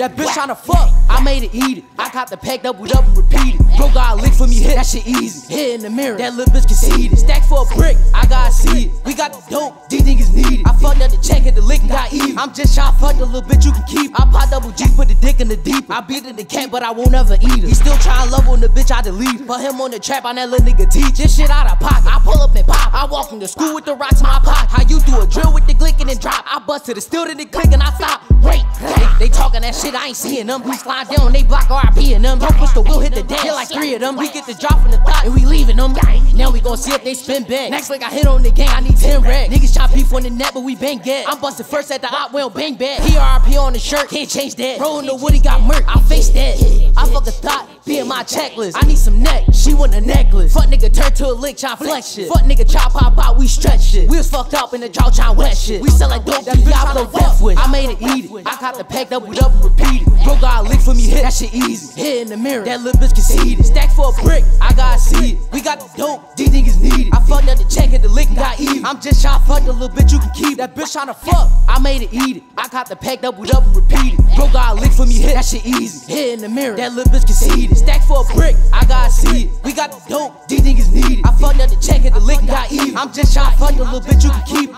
That bitch tryna fuck. I made it eat it. I caught the pack up with up and repeated. Bro got a lick for me, hit that shit easy. Hit in the mirror, that little bitch conceded. Stack for a brick, I gotta see it. We got the dope, these niggas need it. I hit the lick and got even. I'm just tryna fuck the little bitch you can keep. I pop double G, put the dick in the deep. I beat it the cat, but I won't ever eat it. He still tryna love on the bitch I delete. Put him on the trap, I that little nigga teach. This shit out of pocket. I pull up and pop. I walk into school with the rocks in my pocket. How you do a drill with the glick and then drop? I busted it, still didn't click and I stop. Wait, they, they talking that shit, I ain't seeing them. We slide down, they block RP in them. Three of them. We get the drop from the thought and we leaving them. Now we gon' see if they spin back. Next lick I hit on the gang, I need 10 racks. Niggas try beef on the net, but we bang get. I'm busting first at the op, well bang back. PRP on the shirt, can't change that. Rolling the woody got murk, I face that. I fuck a thought, be in my checklist. I need some neck, she want a necklace. Fuck nigga turn to a lick, try flex shit. Fuck nigga chop pop out, we stretch shit. We was fucked up in the jaw, try wet shit. We sell like dope, that Diablo death wish. I made it eat it. I caught the pack, doubled up and repeated. Bro got a lick for me, hit that shit easy. Hit in the mirror, that little bitch can see conceited. Stack for a brick, I gotta see it. We got the dope, these niggas need it. I fucked up the check, hit the lick and got even. I'm just tryna fuck the little bitch you can keep. That bitch tryna fuck, I made it eat it. I caught the pack, doubled up and repeated. Bro got a lick for me, hit that shit easy. Hit in the mirror, that little bitch can see conceited. Stack for a brick, I gotta see it. Got the dope, these niggas need it. I fucked up the check, hit the lick and got even. I'm just tryna fuck the little bitch you can keep.